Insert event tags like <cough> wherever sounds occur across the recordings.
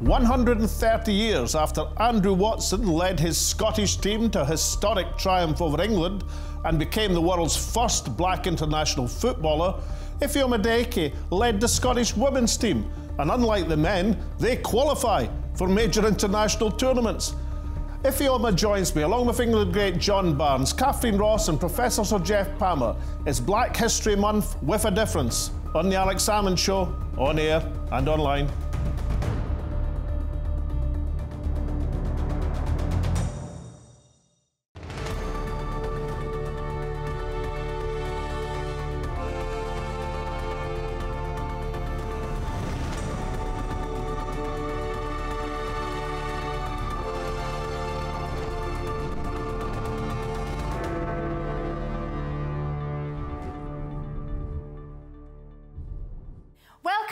130 years after Andrew Watson led his Scottish team to historic triumph over England and became the world's first black international footballer, Ifeoma Dieke led the Scottish women's team. And unlike the men, they qualify for major international tournaments. Ifeoma joins me, along with England great John Barnes, Catherine Ross, and Professor Sir Geoff Palmer. It's Black History Month with a difference on The Alex Salmond Show, on air and online.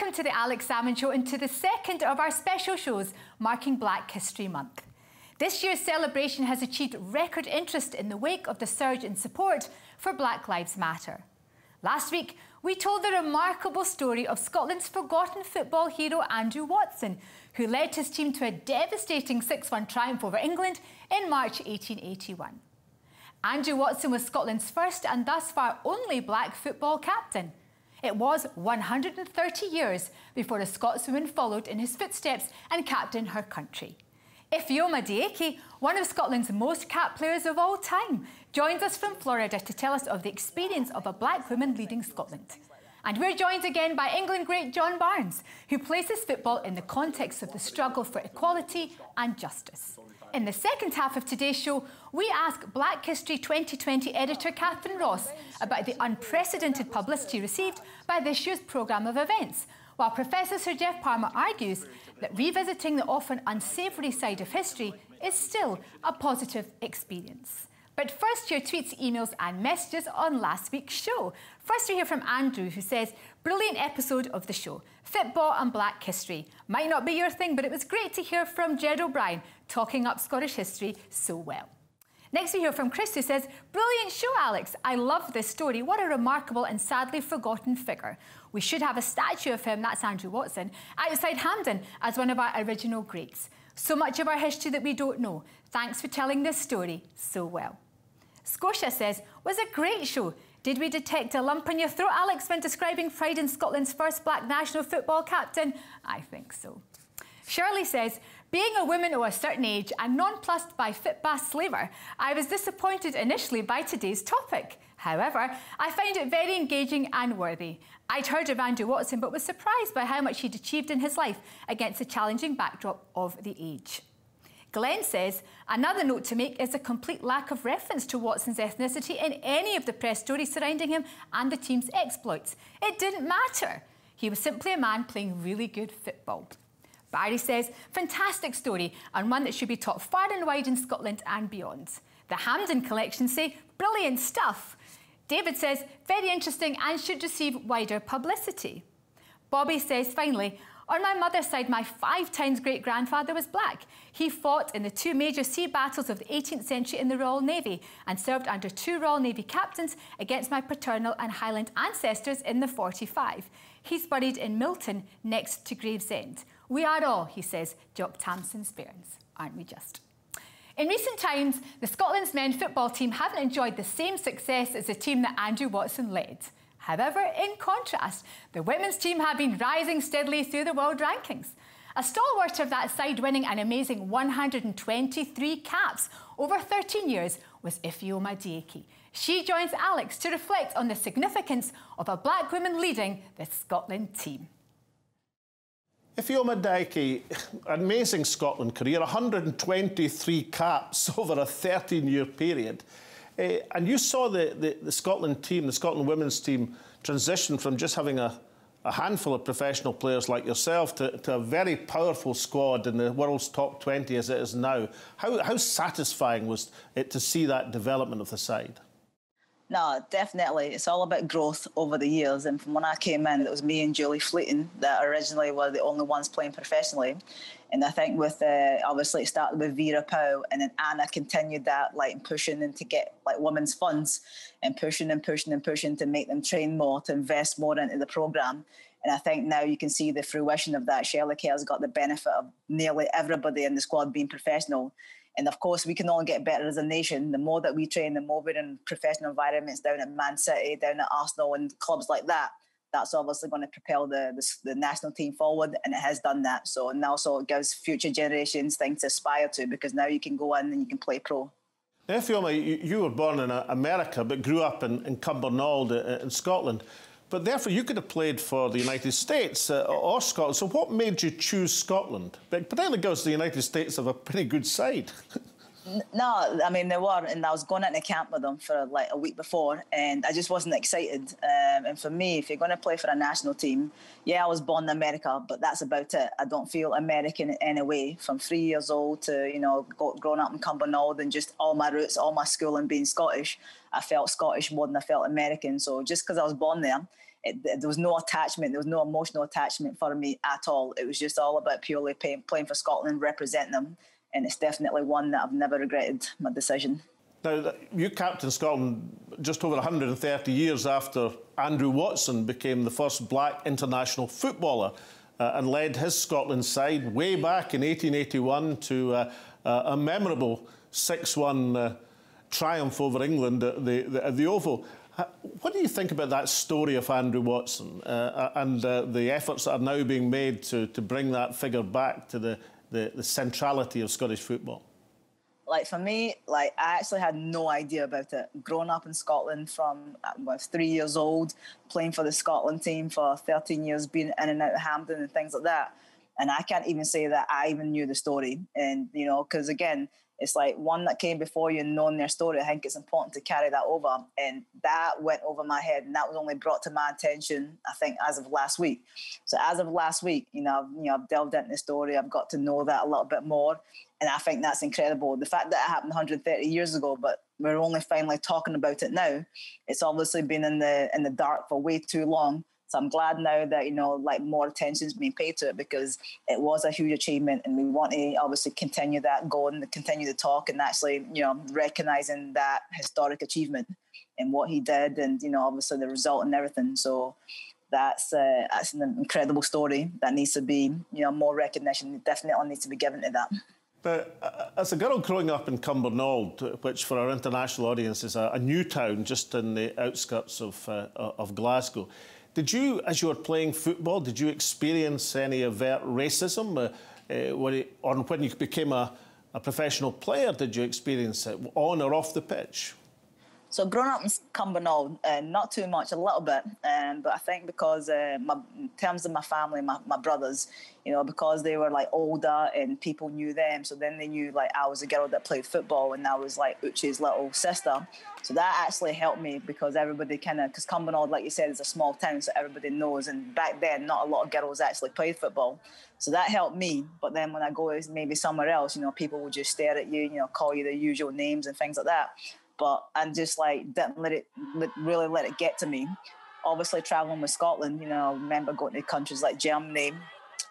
Welcome to the Alex Salmond Show and to the second of our special shows marking Black History Month. This year's celebration has achieved record interest in the wake of the surge in support for Black Lives Matter. Last week, we told the remarkable story of Scotland's forgotten football hero Andrew Watson, who led his team to a devastating 6 1 triumph over England in March 1881. Andrew Watson was Scotland's first and thus far only black football captain. It was 130 years before a Scotswoman followed in his footsteps and captained her country. Ifeoma Dieke, one of Scotland's most capped players of all time, joins us from Florida to tell us of the experience of a black woman leading Scotland. And we're joined again by England great John Barnes, who places football in the context of the struggle for equality and justice. In the second half of today's show, we ask Black History 2020 editor Catherine Ross about the unprecedented publicity received by this year's programme of events, while Professor Sir Geoff Palmer argues that revisiting the often unsavoury side of history is still a positive experience. But first, your tweets, emails, and messages on last week's show. First, we hear from Andrew, who says, Brilliant episode of the show. Football and black history. Might not be your thing, but it was great to hear from Ged O'Brien talking up Scottish history so well. Next, we hear from Chris, who says, Brilliant show, Alex. I love this story. What a remarkable and sadly forgotten figure. We should have a statue of him, that's Andrew Watson, outside Hampden as one of our original greats. So much of our history that we don't know. Thanks for telling this story so well. Scotia says, was a great show. Did we detect a lump in your throat, Alex, when describing Pride in Scotland's first black national football captain? I think so. Shirley says, being a woman of a certain age and nonplussed by Fitbass Slaver, I was disappointed initially by today's topic. However, I find it very engaging and worthy. I'd heard of Andrew Watson but was surprised by how much he'd achieved in his life against the challenging backdrop of the age. Glenn says, another note to make is a complete lack of reference to Watson's ethnicity in any of the press stories surrounding him and the team's exploits. It didn't matter. He was simply a man playing really good football. Barry says, fantastic story and one that should be taught far and wide in Scotland and beyond. The Hampden collection say, brilliant stuff. David says, very interesting and should receive wider publicity. Bobby says, finally, on my mother's side, my five times great grandfather was black. He fought in the two major sea battles of the 18th century in the Royal Navy and served under two Royal Navy captains against my paternal and Highland ancestors in the 45. He's buried in Milton next to Gravesend. We are all, he says, Jock Tamson's bairns, aren't we just? In recent times, the Scotland's men football team haven't enjoyed the same success as the team that Andrew Watson led. However, in contrast, the women's team have been rising steadily through the world rankings. A stalwart of that side winning an amazing 123 caps over 13 years was Ifeoma Dieke. She joins Alex to reflect on the significance of a black woman leading the Scotland team. Ifeoma Dieke, amazing Scotland career, 123 caps <laughs> over a 13-year period. Uh, and you saw the, the, the, Scotland team, the Scotland women's team, transition from just having a, a handful of professional players like yourself to, to, a very powerful squad in the world's top 20 as it is now. How, how satisfying was it to see that development of the side? No, definitely. It's all about growth over the years. And from when I came in, it was me and Julie Fleeting that originally were the only ones playing professionally. And I think with uh, obviously it started with Vera Pauw, and then Anna continued that, like pushing and to get like women's funds, and pushing and pushing and pushing to make them train more, to invest more into the program. And I think now you can see the fruition of that. Shelley Kerr's got the benefit of nearly everybody in the squad being professional. And of course, we can all get better as a nation. The more that we train, the more we're in professional environments down at Man City, down at Arsenal, and clubs like that. That's obviously going to propel the, the, the national team forward, and it has done that. So now, so it gives future generations things to aspire to because now you can go in and you can play pro. Ifeoma, you, you were born in America but grew up in, in Cumbernauld uh, in Scotland. But therefore, you could have played for the United States uh, or Scotland. So, what made you choose Scotland? But particularly because the United States have a pretty good side. No, I mean they were, and I was going into camp with them for like a week before, and I just wasn't excited. Um, and for me, if you're going to play for a national team, yeah, I was born in America, but that's about it. I don't feel American in any way. From three years old to you know growing up in Cumbernauld and just all my roots, all my schooling being Scottish, I felt Scottish more than I felt American. So just because I was born there, it, there was no attachment, there was no emotional attachment for me at all. It was just all about purely playing, playing for Scotland, representing them and it's definitely one that I've never regretted my decision. Now, you captained Scotland just over 130 years after Andrew Watson became the first black international footballer uh, and led his Scotland side way back in 1881 to uh, uh, a memorable 6 1 uh, triumph over England at the, the, at the Oval. What do you think about that story of Andrew Watson uh, uh, and the efforts that are now being made to, to bring that figure back to the the, the centrality of Scottish football? Like for me, like I actually had no idea about it. Growing up in Scotland from was three years old, playing for the Scotland team for 13 years, being in and out of Hampden and things like that. And I can't even say that I even knew the story. And, you know, because again, it's like one that came before you and knowing their story. I think it's important to carry that over. And that went over my head. And that was only brought to my attention, I think, as of last week. So as of last week, you know, I've, you know, I've delved into the story. I've got to know that a little bit more. And I think that's incredible. The fact that it happened 130 years ago, but we're only finally talking about it now. It's obviously been in the in the dark for way too long. So I'm glad now that, you know, like more attention is being paid to it because it was a huge achievement and we want to obviously continue that going, continue the talk and actually, you know, recognizing that historic achievement and what he did and, you know, obviously the result and everything. So that's uh, that's an incredible story that needs to be, you know, more recognition definitely needs to be given to that. But uh, as a girl growing up in Cumbernauld, which for our international audience is a, a new town just in the outskirts of, uh, of Glasgow, did you, as you were playing football, did you experience any overt racism? Uh, uh, it, or when you became a, a professional player, did you experience it on or off the pitch? So growing up in Cumbernauld, uh, not too much, a little bit, um, but I think because uh, my, in terms of my family, my, my brothers, you know, because they were like older and people knew them, so then they knew like I was a girl that played football and I was like Uche's little sister. So that actually helped me because everybody kind of, because Cumbernauld, like you said, is a small town, so everybody knows. And back then, not a lot of girls actually played football. So that helped me. But then when I go maybe somewhere else, you know, people will just stare at you, you know, call you the usual names and things like that but and just like didn't let it really let it get to me. Obviously, traveling with Scotland, you know, I remember going to countries like Germany,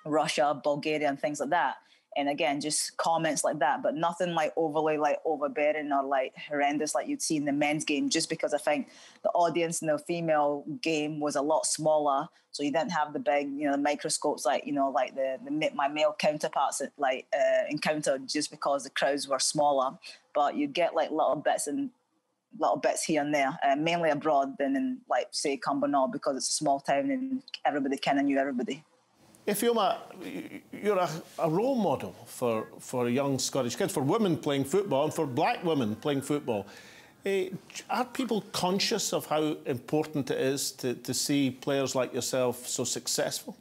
Russia, Bulgaria, and things like that. And again, just comments like that, but nothing like overly like overbearing or like horrendous like you'd see in the men's game. Just because I think the audience in the female game was a lot smaller, so you didn't have the big, you know, the microscopes like you know, like the, the my male counterparts like uh, encountered just because the crowds were smaller. But you get like little bits and little bits here and there, uh, mainly abroad than in like say Cumbernauld because it's a small town and everybody kind of knew everybody. Ifeoma, you're a, a, role model for, for young Scottish kids, for women playing football and for black women playing football. Uh, are people conscious of how important it is to, to see players like yourself so successful?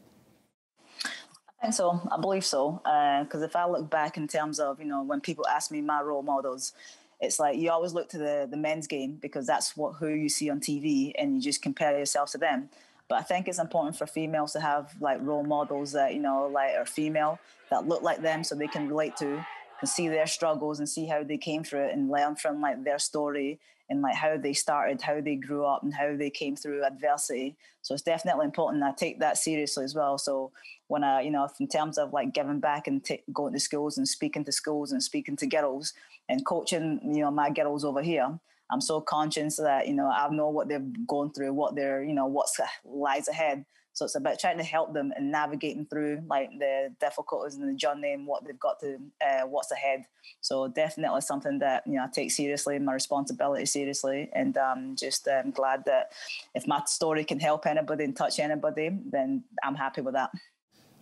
I think so. I believe so. Because uh, if I look back in terms of, you know, when people ask me my role models, it's like you always look to the, the men's game because that's what who you see on TV and you just compare yourself to them. But I think it's important for females to have like role models that, you know, like are female that look like them so they can relate to, can see their struggles and see how they came through it and learn from like their story and like how they started, how they grew up and how they came through adversity. So it's definitely important. I take that seriously as well. So when I, you know, in terms of like giving back and t- going to schools and speaking to schools and speaking to girls and coaching, you know, my girls over here, I'm so conscious that you know I know what they've gone through, what they're you know what lies ahead. So it's about trying to help them and navigating through like the difficulties and the journey and what they've got to, uh, what's ahead. So definitely something that you know I take seriously, my responsibility seriously, and um, just um, glad that if my story can help anybody and touch anybody, then I'm happy with that.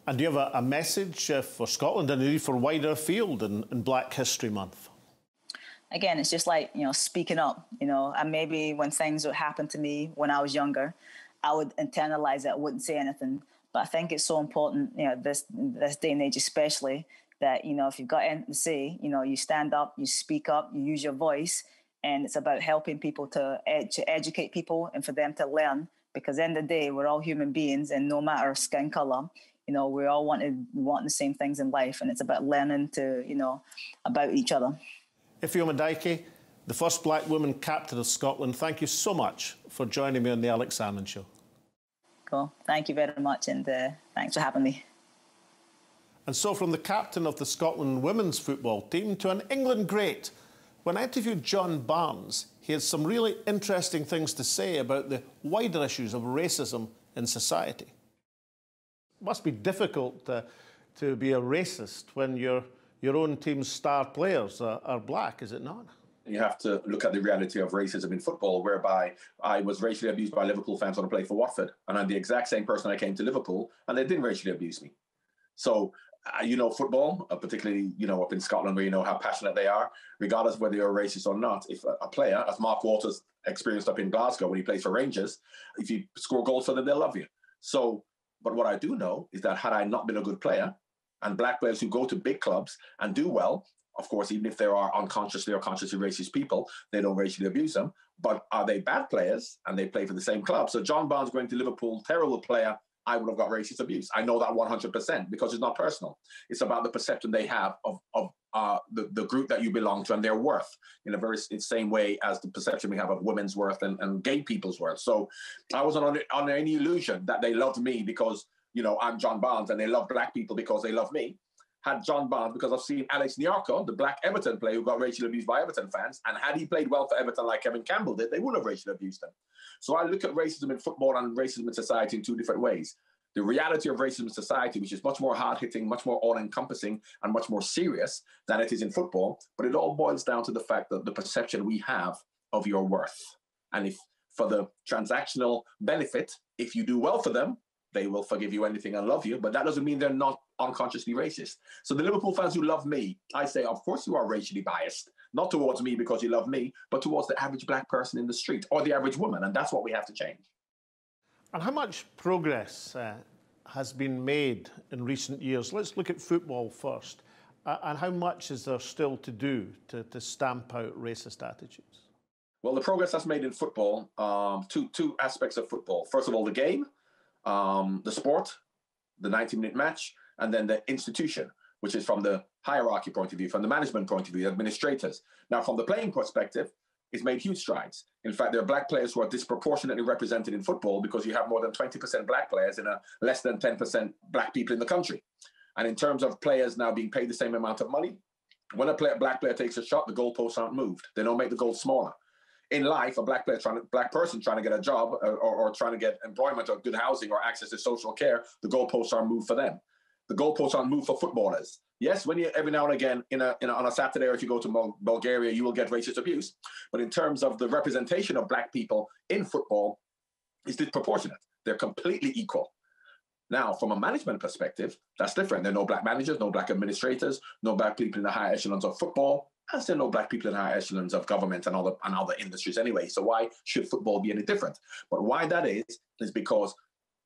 And do you have a, a message uh, for Scotland and for wider field in, in Black History Month? Again, it's just like you know, speaking up. You know, and maybe when things would happen to me when I was younger, I would internalize it. I wouldn't say anything. But I think it's so important, you know, this this day and age especially, that you know, if you've got anything to say, you know, you stand up, you speak up, you use your voice, and it's about helping people to, ed- to educate people and for them to learn. Because in the, the day, we're all human beings, and no matter skin color, you know, we all want to want the same things in life, and it's about learning to, you know, about each other. Ifeoma Dieke, the first black woman captain of Scotland, thank you so much for joining me on the Alex Salmond Show. Cool. Thank you very much, and uh, thanks for having me. And so, from the captain of the Scotland women's football team to an England great, when I interviewed John Barnes, he had some really interesting things to say about the wider issues of racism in society. It must be difficult uh, to be a racist when your, your own team's star players are, are black, is it not? you have to look at the reality of racism in football, whereby I was racially abused by Liverpool fans when I played for Watford, and I'm the exact same person I came to Liverpool, and they didn't racially abuse me. So, uh, you know, football, uh, particularly you know up in Scotland, where you know how passionate they are, regardless whether you're racist or not. If a, a player, as Mark Walters experienced up in Glasgow when he plays for Rangers, if you score goals for them, they'll love you. So, but what I do know is that had I not been a good player, and black players who go to big clubs and do well of course, even if there are unconsciously or consciously racist people, they don't racially abuse them. But are they bad players and they play for the same club? So John Barnes going to Liverpool, terrible player. I would have got racist abuse. I know that 100% because it's not personal. It's about the perception they have of, of uh, the, the group that you belong to and their worth in a very same way as the perception we have of women's worth and, and gay people's worth. So I wasn't under, under any illusion that they loved me because, you know, I'm John Barnes and they love black people because they love me had John Barnes because I've seen Alex Nyarko, the black Everton player who got racially abused by Everton fans, and had he played well for Everton like Kevin Campbell did, they wouldn't have racially abused him. So I look at racism in football and racism in society in two different ways. The reality of racism in society, which is much more hard hitting, much more all encompassing, and much more serious than it is in football. But it all boils down to the fact that the perception we have of your worth. And if for the transactional benefit, if you do well for them, they will forgive you anything and love you. But that doesn't mean they're not unconsciously racist. So the Liverpool fans who love me, I say, of course you are racially biased, not towards me because you love me, but towards the average black person in the street or the average woman. And that's what we have to change. And how much progress uh, has been made in recent years? Let's look at football first. Uh, and how much is there still to do to, to stamp out racist attitudes? Well, the progress that's made in football, um, two, two aspects of football. First of all, the game, um, the sport, the 90 minute match, and then the institution, which is from the hierarchy point of view, from the management point of view, the administrators. Now, from the playing perspective, it's made huge strides. In fact, there are black players who are disproportionately represented in football because you have more than 20% black players and a less than 10% black people in the country. And in terms of players now being paid the same amount of money, when a player, black player takes a shot, the goalposts aren't moved. They don't make the goal smaller. In life, a black player trying black person trying to get a job or, or, or trying to get employment or good housing or access to social care, the goalposts are moved for them the goalposts aren't moved for footballers. Yes, when you every now and again in a, in a, on a Saturday or if you go to Bulgaria, you will get racist abuse. But in terms of the representation of black people in football, it's disproportionate. They're completely equal. Now, from a management perspective, that's different. There are no black managers, no black administrators, no black people in the high echelons of football, as there are no black people in high echelons of government and other and other industries anyway. So why should football be any different? But why that is is because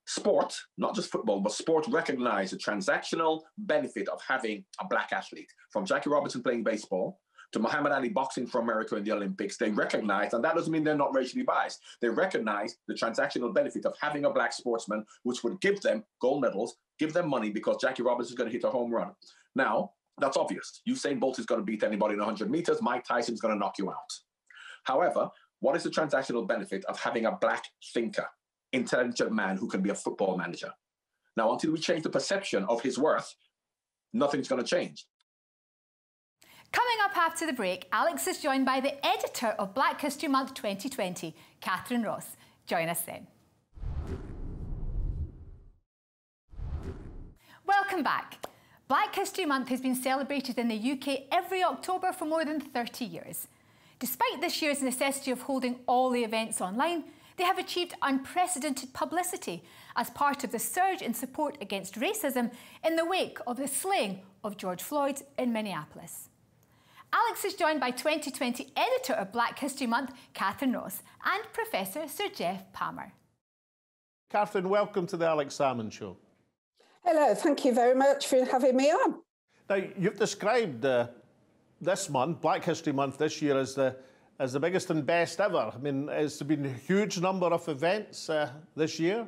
sport, not just football, but sport recognize the transactional benefit of having a black athlete. From Jackie Robinson playing baseball to Muhammad Ali boxing for America in the Olympics, they recognize, and that doesn't mean they're not racially biased, they recognize the transactional benefit of having a black sportsman, which would give them gold medals, give them money because Jackie Robinson is going to hit a home run. Now, that's obvious. Usain Bolt is going to beat anybody in 100 meters. Mike Tyson is going to knock you out. However, what is the transactional benefit of having a black thinker? intelligent man who can be a football manager. Now, until we change the perception of his worth, nothing's going to change. Coming up after the break, Alex is joined by the editor of Black History Month 2020, Catherine Ross. Join us then. Welcome back. Black History Month has been celebrated in the UK every October for more than 30 years. Despite this year's necessity of holding all the events online, they have achieved unprecedented publicity as part of the surge in support against racism in the wake of the slaying of George Floyd in Minneapolis. Alex is joined by 2020 editor of Black History Month, Catherine Ross, and Professor Sir Geoff Palmer. Catherine, welcome to the Alex Salmond Show. Hello, thank you very much for having me on. Now, you've described uh, this month, Black History Month this year, as the as the biggest and best ever. I mean, it's been a huge number of events uh, this year.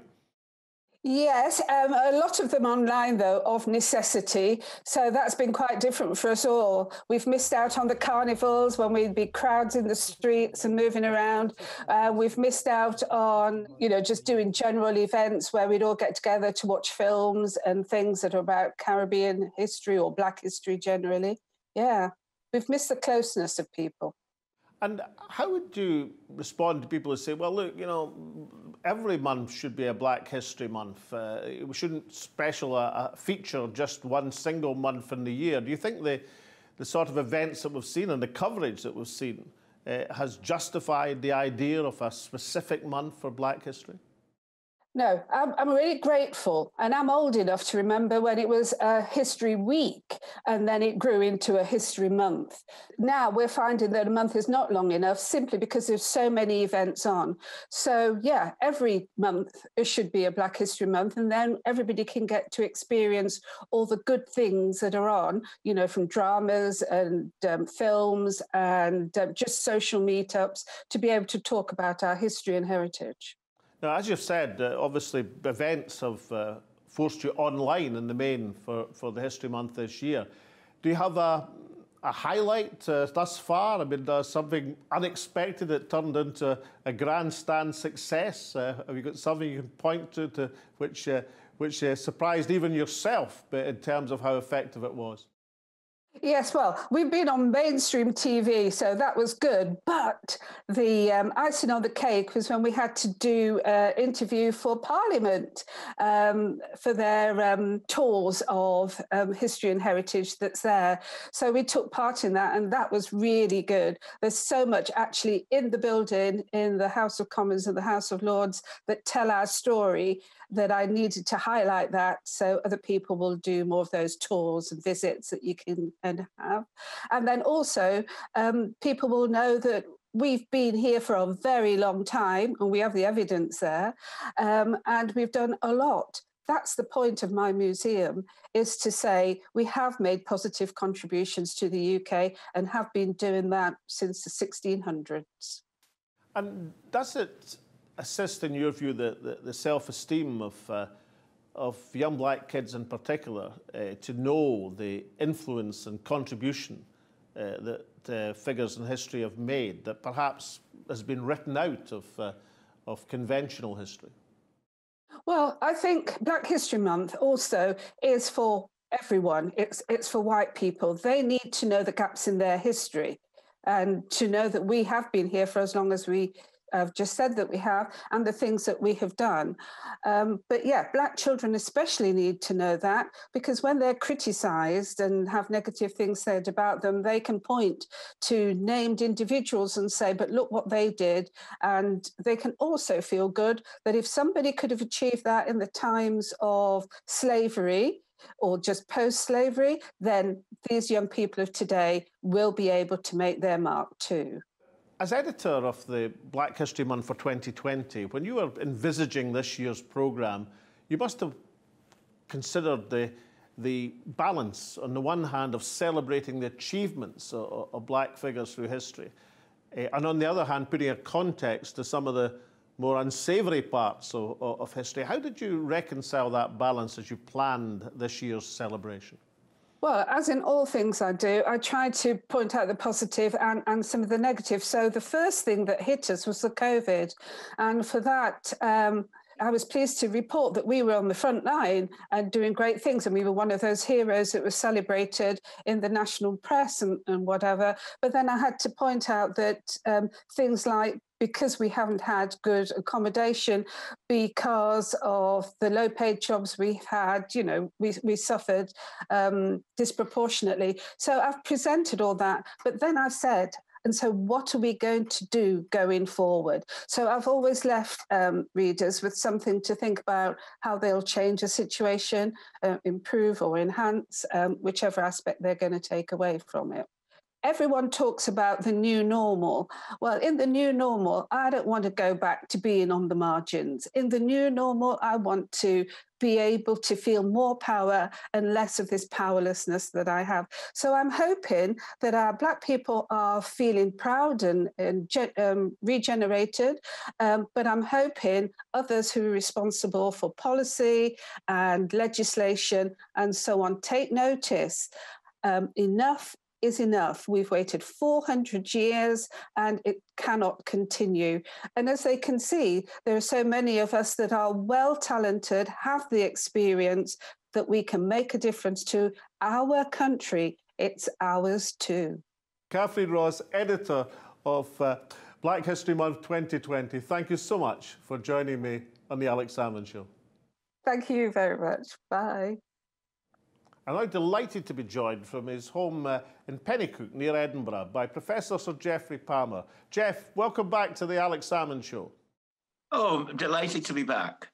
Yes, um, a lot of them online, though, of necessity. So that's been quite different for us all. We've missed out on the carnivals when we'd be crowds in the streets and moving around. Uh, we've missed out on, you know, just doing general events where we'd all get together to watch films and things that are about Caribbean history or Black history generally. Yeah, we've missed the closeness of people. And how would you respond to people who say, well, look, you know, every month should be a Black History Month. Uh, we shouldn't special a, a, feature just one single month in the year. Do you think the, the sort of events that we've seen and the coverage that we've seen uh, has justified the idea of a specific month for Black history? No, I'm, I'm really grateful. And I'm old enough to remember when it was a history week and then it grew into a history month. Now we're finding that a month is not long enough simply because there's so many events on. So, yeah, every month it should be a Black History Month. And then everybody can get to experience all the good things that are on, you know, from dramas and um, films and um, just social meetups to be able to talk about our history and heritage. Now, as you've said, uh, obviously events have uh, forced you online in the main for, for the History Month this year. Do you have a, a highlight uh, thus far? I mean, uh, something unexpected that turned into a grandstand success? Uh, have you got something you can point to, to which, uh, which surprised even yourself in terms of how effective it was? Yes, well, we've been on mainstream TV, so that was good. But the um, icing on the cake was when we had to do an interview for Parliament um, for their um, tours of um, history and heritage that's there. So we took part in that, and that was really good. There's so much actually in the building, in the House of Commons and the House of Lords, that tell our story that I needed to highlight that so other people will do more of those tours and visits that you can and have. And then also, um, people will know that we've been here for a very long time and we have the evidence there, um, and we've done a lot. That's the point of my museum is to say we have made positive contributions to the UK and have been doing that since the 1600s. And does it assist, in your view, the, the, the self-esteem of, uh, of young black kids in particular uh, to know the influence and contribution uh, that uh, figures in history have made that perhaps has been written out of, uh, of conventional history? Well, I think Black History Month also is for everyone. It's, it's for white people. They need to know the gaps in their history and to know that we have been here for as long as we I've just said that we have, and the things that we have done. Um, but yeah, Black children especially need to know that because when they're criticised and have negative things said about them, they can point to named individuals and say, but look what they did. And they can also feel good that if somebody could have achieved that in the times of slavery, or just post slavery, then these young people of today will be able to make their mark too. As editor of the Black History Month for 2020, when you were envisaging this year's programme, you must have considered the, the balance, on the one hand, of celebrating the achievements of, of black figures through history, uh, and on the other hand, putting a context to some of the more unsavoury parts of, of history. How did you reconcile that balance as you planned this year's celebration? Well, as in all things I do, I try to point out the positive and, and some of the negative. So the first thing that hit us was the COVID. And for that, um, I was pleased to report that we were on the front line and doing great things. And we were one of those heroes that was celebrated in the national press and, and whatever. But then I had to point out that um, things like because we haven't had good accommodation, because of the low paid jobs we had, you know, we, we suffered um, disproportionately. So I've presented all that. But then I've said, and so, what are we going to do going forward? So, I've always left um, readers with something to think about how they'll change a situation, uh, improve or enhance, um, whichever aspect they're going to take away from it everyone talks about the new normal. Well, in the new normal, I don't want to go back to being on the margins. In the new normal, I want to be able to feel more power and less of this powerlessness that I have. So I'm hoping that our Black people are feeling proud and, and um, regenerated, um, but I'm hoping others who are responsible for policy and legislation and so on take notice. Um, enough is enough. We've waited 400 years and it cannot continue. And as they can see, there are so many of us that are well talented, have the experience that we can make a difference to our country. It's ours too. Catherine Ross, editor of uh, Black History Month 2020. Thank you so much for joining me on the Alex Salmond Show. Thank you very much. Bye. I'm delighted to be joined from his home uh, in Penicuik near Edinburgh by Professor Sir Geoffrey Palmer. Geoff, welcome back to the Alex Salmond Show. Oh, I'm delighted to be back.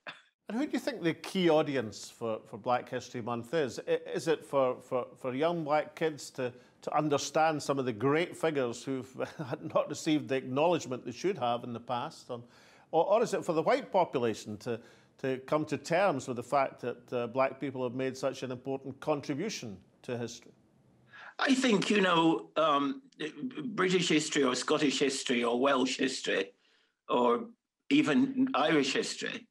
And who do you think the key audience for, for Black History Month is? Is it for, for, for young black kids to, to understand some of the great figures who've <laughs> not received the acknowledgement they should have in the past? Um, or, or is it for the white population to, to come to terms with the fact that uh, black people have made such an important contribution to history? I think, you know, um, British history or Scottish history or Welsh history or even Irish history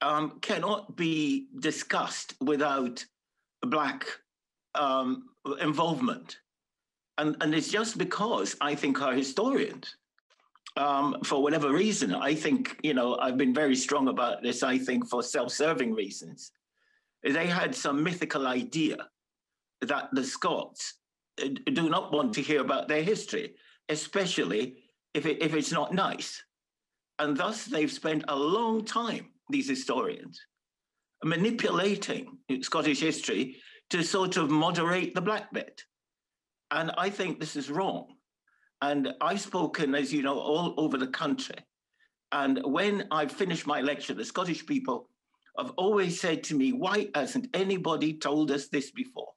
um, cannot be discussed without Black um, involvement. And, and it's just because I think our historians um, for whatever reason. I think, you know, I've been very strong about this, I think, for self serving reasons. They had some mythical idea that the Scots uh, do not want to hear about their history, especially if, it, if it's not nice. And thus, they've spent a long time, these historians, manipulating Scottish history to sort of moderate the black bit. And I think this is wrong. And I've spoken, as you know, all over the country. And when I finished my lecture, the Scottish people have always said to me, Why hasn't anybody told us this before?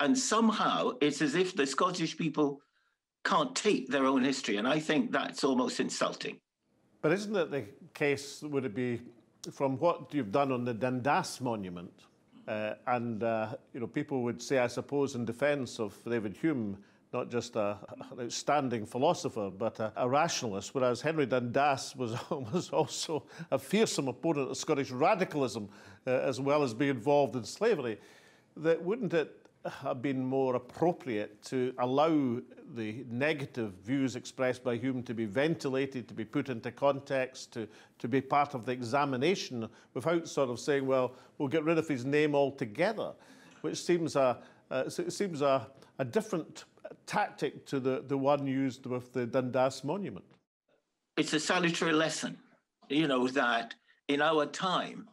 And somehow it's as if the Scottish people can't take their own history. And I think that's almost insulting. But isn't it the case, would it be, from what you've done on the Dundas Monument, uh, and uh, you know, people would say, I suppose, in defence of David Hume, not just a, an outstanding philosopher, but a, a, rationalist, whereas Henry Dundas was, <laughs> was also a fearsome opponent of Scottish radicalism, uh, as well as being involved in slavery. That wouldn't it have been more appropriate to allow the negative views expressed by Hume to be ventilated, to be put into context, to, to be part of the examination, without sort of saying, well, we'll get rid of his name altogether, which seems a, uh, seems a, a different tactic to the, the one used with the Dundas Monument? It's a salutary lesson, you know, that in our time,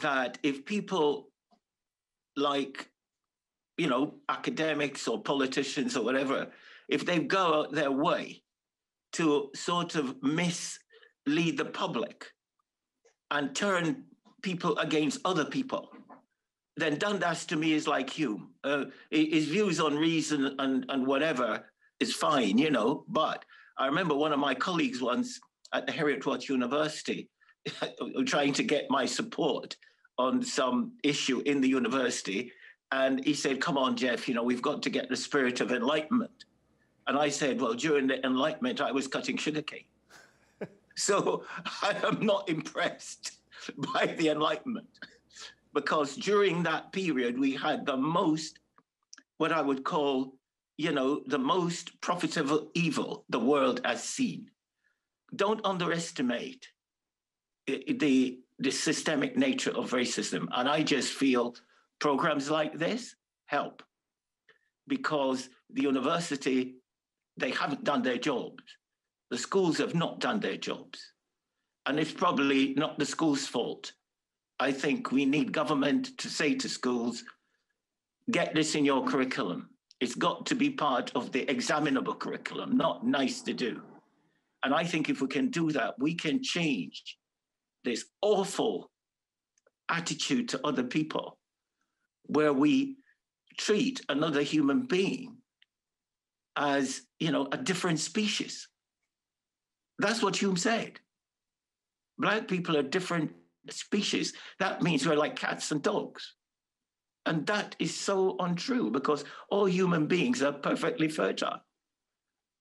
that if people like, you know, academics or politicians or whatever, if they go out their way to sort of mislead the public and turn people against other people, then Dundas to me is like Hume. Uh, his views on reason and, and whatever is fine, you know. But I remember one of my colleagues once at the Heriot-Watt University <laughs> trying to get my support on some issue in the university. And he said, Come on, Geoff, you know, we've got to get the spirit of enlightenment. And I said, Well, during the Enlightenment, I was cutting sugarcane. <laughs> so <laughs> I am not impressed by the Enlightenment because during that period we had the most, what I would call, you know, the most profitable evil the world has seen. Don't underestimate the, the systemic nature of racism. And I just feel programs like this help because the university, they haven't done their jobs. The schools have not done their jobs. And it's probably not the school's fault. I think we need government to say to schools, get this in your curriculum. It's got to be part of the examinable curriculum, not nice to do. And I think if we can do that, we can change this awful attitude to other people where we treat another human being as, you know, a different species. That's what Hume said. Black people are different species. That means we're like cats and dogs. And that is so untrue because all human beings are perfectly fertile.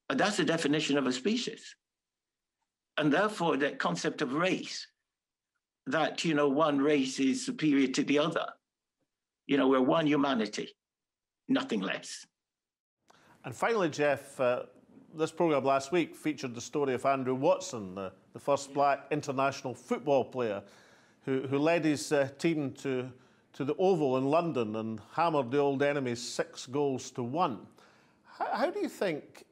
And that's the definition of a species. And therefore, that concept of race, that, you know, one race is superior to the other, you know, we're one humanity, nothing less. And finally, Geoff, uh, this programme last week featured the story of Andrew Watson, the, the first black international football player who, who led his uh, team to, to the Oval in London and hammered the old enemy six goals to one. How, how do you think,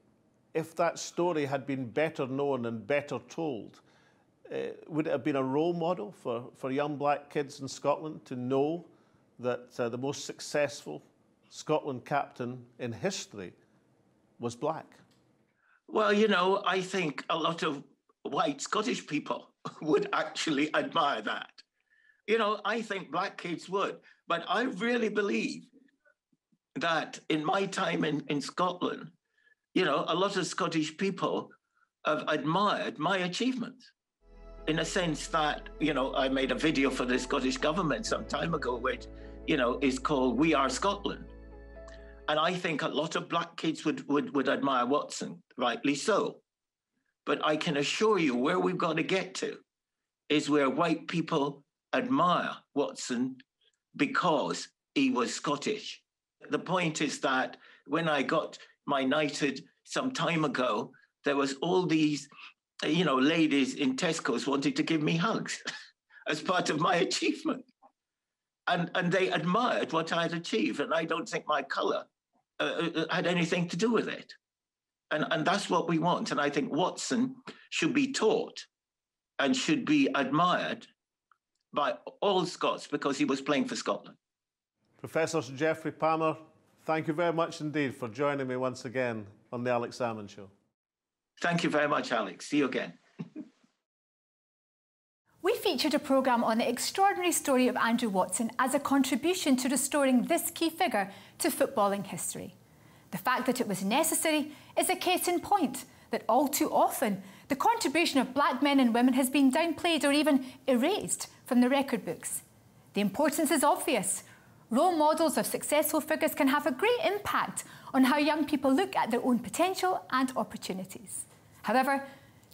if that story had been better known and better told, uh, would it have been a role model for, for young black kids in Scotland to know that uh, the most successful Scotland captain in history was black? Well, you know, I think a lot of white Scottish people <laughs> would actually admire that. You know, I think black kids would, but I really believe that in my time in, in Scotland, you know, a lot of Scottish people have admired my achievements in a sense that, you know, I made a video for the Scottish government some time ago, which, you know, is called We Are Scotland. And I think a lot of black kids would, would, would admire Watson, rightly so. But I can assure you where we've got to get to is where white people admire Watson because he was Scottish. The point is that when I got my knighted some time ago, there was all these, you know, ladies in Tesco's wanting to give me hugs <laughs> as part of my achievement. And, and they admired what I had achieved. And I don't think my color uh, uh, had anything to do with it. And, and that's what we want. And I think Watson should be taught and should be admired by all Scots because he was playing for Scotland. Professor Geoffrey Palmer, thank you very much indeed for joining me once again on the Alex Salmond Show. Thank you very much, Alex. See you again. <laughs> we featured a programme on the extraordinary story of Andrew Watson as a contribution to restoring this key figure to footballing history. The fact that it was necessary is a case in point that all too often the contribution of black men and women has been downplayed or even erased from the record books. The importance is obvious. Role models of successful figures can have a great impact on how young people look at their own potential and opportunities. However,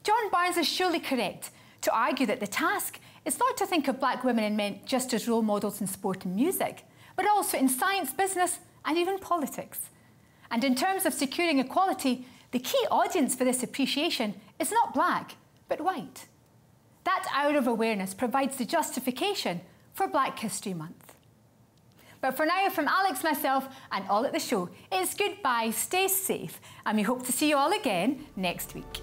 John Barnes is surely correct to argue that the task is not to think of black women and men just as role models in sport and music, but also in science, business, and even politics. And in terms of securing equality, the key audience for this appreciation is not black, but white. That hour of awareness provides the justification for Black History Month. But for now, from Alex, myself, and all at the show, it's goodbye, stay safe, and we hope to see you all again next week.